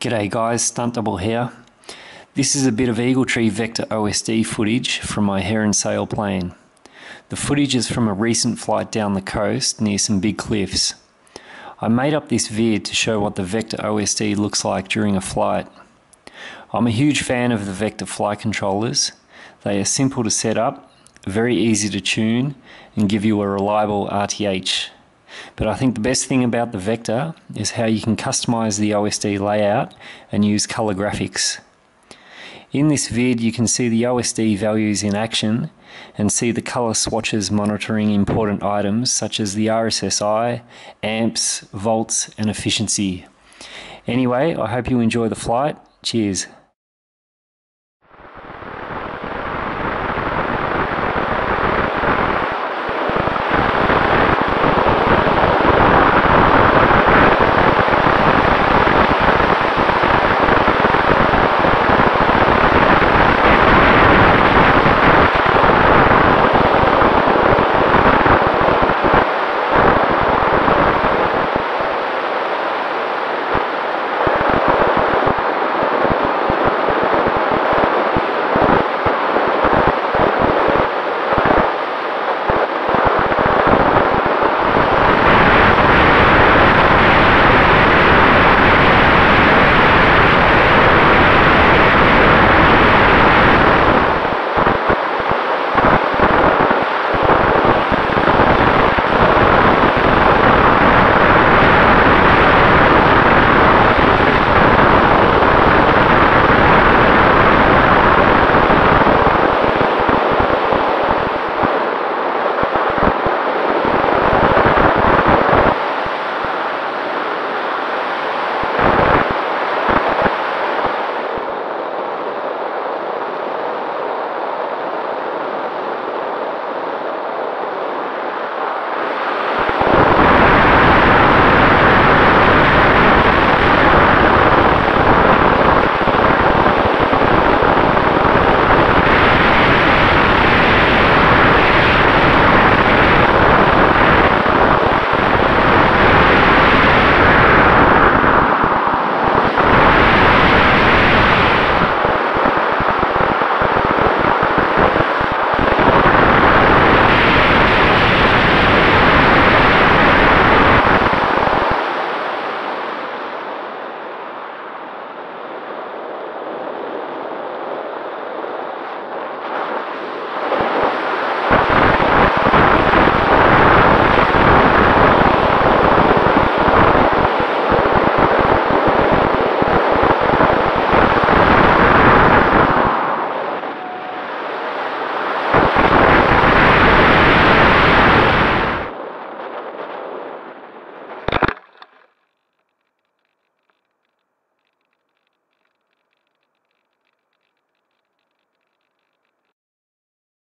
G'day guys, Stunt Double here. This is a bit of Eagle Tree Vector OSD footage from my Heron sail plane. The footage is from a recent flight down the coast near some big cliffs. I made up this vid to show what the Vector OSD looks like during a flight. I'm a huge fan of the Vector flight controllers. They are simple to set up, very easy to tune, and give you a reliable RTH. But I think the best thing about the Vector is how you can customize the OSD layout and use color graphics. In this vid you can see the OSD values in action and see the color swatches monitoring important items such as the RSSI, amps, volts and efficiency. Anyway, I hope you enjoy the flight. Cheers.